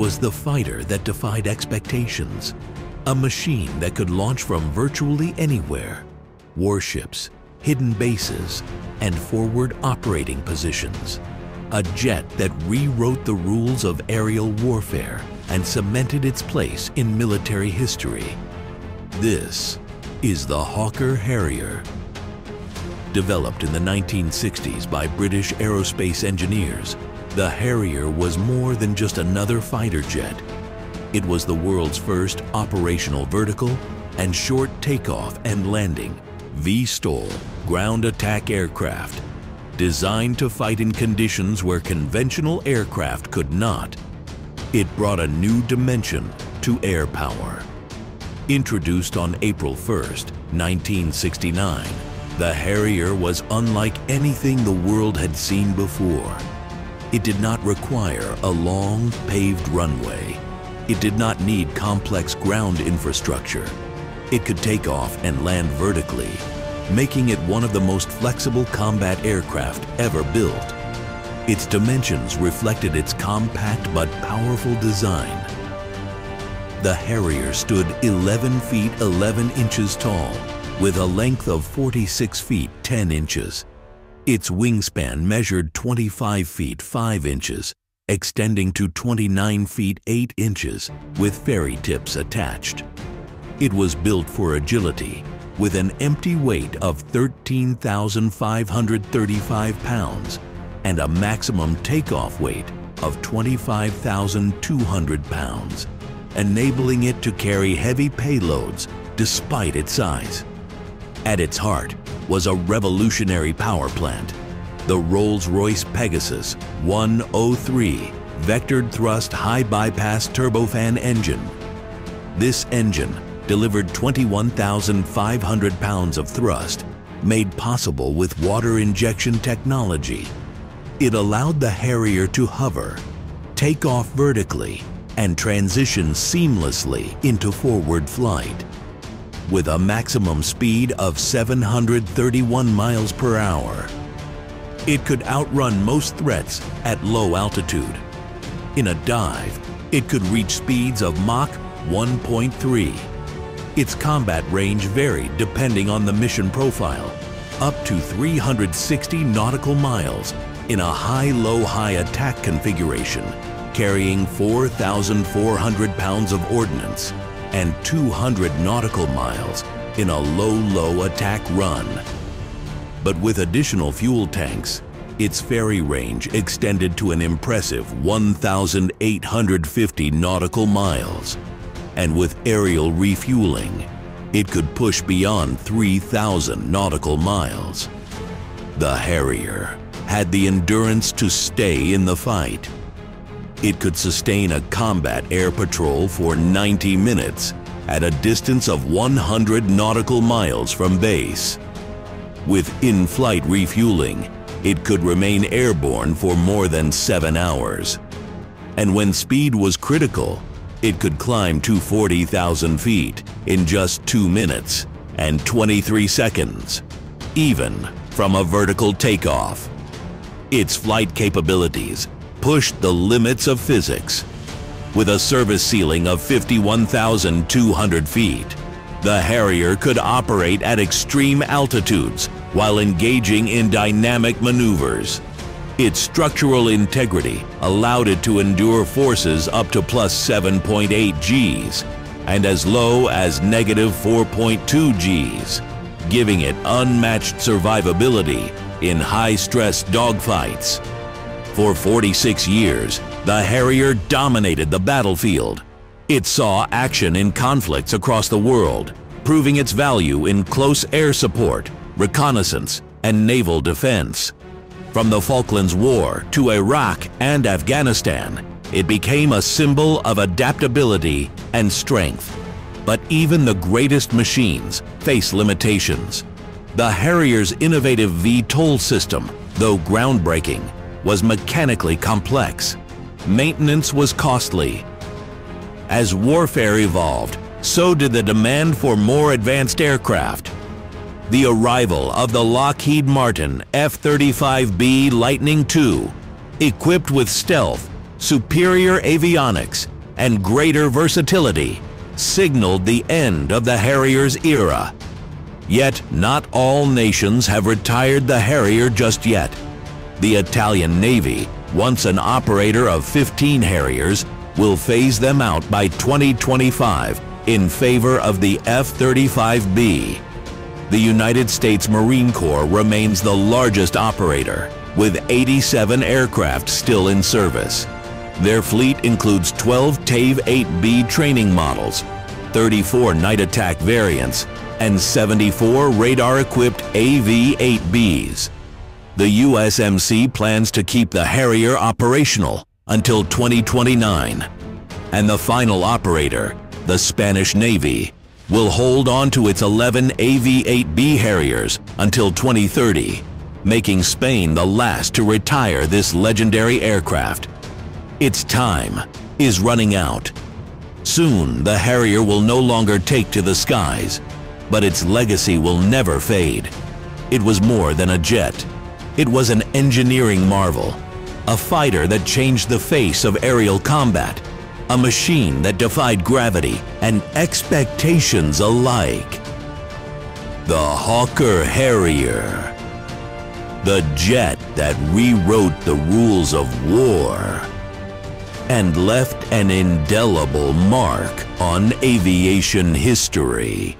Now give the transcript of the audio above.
Was the fighter that defied expectations, a machine that could launch from virtually anywhere, warships, hidden bases, and forward operating positions. A jet that rewrote the rules of aerial warfare and cemented its place in military history. This is the Hawker Harrier. Developed in the 1960s by British aerospace engineers, the Harrier was more than just another fighter jet. It was the world's first operational vertical and short takeoff and landing VSTOL ground attack aircraft designed to fight in conditions where conventional aircraft could not. It brought a new dimension to air power. Introduced on April 1, 1969, the Harrier was unlike anything the world had seen before. It did not require a long, paved runway. It did not need complex ground infrastructure. It could take off and land vertically, making it one of the most flexible combat aircraft ever built. Its dimensions reflected its compact but powerful design. The Harrier stood 11 feet 11 inches tall, with a length of 46 feet 10 inches. Its wingspan measured 25 feet 5 inches, extending to 29 feet 8 inches, with ferry tips attached. It was built for agility, with an empty weight of 13,535 pounds and a maximum takeoff weight of 25,200 pounds, enabling it to carry heavy payloads despite its size. At its heart was a revolutionary power plant, the Rolls-Royce Pegasus 103 vectored thrust high bypass turbofan engine. This engine delivered 21,500 pounds of thrust made possible with water injection technology. It allowed the Harrier to hover, take off vertically, and transition seamlessly into forward flight. With a maximum speed of 731 miles per hour, it could outrun most threats at low altitude. In a dive, it could reach speeds of Mach 1.3. Its combat range varied depending on the mission profile, up to 360 nautical miles in a high-low-high attack configuration, carrying 4,400 pounds of ordnance and 200 nautical miles in a low-low attack run. But with additional fuel tanks, its ferry range extended to an impressive 1,850 nautical miles. And with aerial refueling, it could push beyond 3,000 nautical miles. The Harrier had the endurance to stay in the fight. It could sustain a combat air patrol for 90 minutes at a distance of 100 nautical miles from base. With in-flight refueling, it could remain airborne for more than seven hours. And when speed was critical, it could climb to 40,000 feet in just two minutes and 23 seconds, even from a vertical takeoff. Its flight capabilities pushed the limits of physics. With a service ceiling of 51,200 feet, the Harrier could operate at extreme altitudes while engaging in dynamic maneuvers. Its structural integrity allowed it to endure forces up to plus 7.8 Gs and as low as negative 4.2 Gs, giving it unmatched survivability in high-stress dogfights. For 46 years, the Harrier dominated the battlefield. It saw action in conflicts across the world, proving its value in close air support, reconnaissance, and naval defense. From the Falklands War to Iraq and Afghanistan, it became a symbol of adaptability and strength. But even the greatest machines face limitations. The Harrier's innovative VTOL system, though groundbreaking, was mechanically complex. Maintenance was costly. As warfare evolved, so did the demand for more advanced aircraft the arrival of the Lockheed Martin F-35B Lightning II, equipped with stealth, superior avionics, and greater versatility signaled the end of the Harrier's era. Yet not all nations have retired the Harrier just yet. The Italian Navy, once an operator of 15 Harriers, will phase them out by 2025 in favor of the F-35B. The United States Marine Corps remains the largest operator, with 87 aircraft still in service. Their fleet includes 12 TAV-8B training models, 34 night attack variants, and 74 radar-equipped AV-8Bs. The USMC plans to keep the Harrier operational until 2029. And the final operator, the Spanish Navy, will hold on to its 11 AV-8B Harriers until 2030, making Spain the last to retire this legendary aircraft. Its time is running out. Soon, the Harrier will no longer take to the skies, but its legacy will never fade. It was more than a jet. It was an engineering marvel, a fighter that changed the face of aerial combat, a machine that defied gravity and expectations alike. The Hawker Harrier, the jet that rewrote the rules of war and left an indelible mark on aviation history.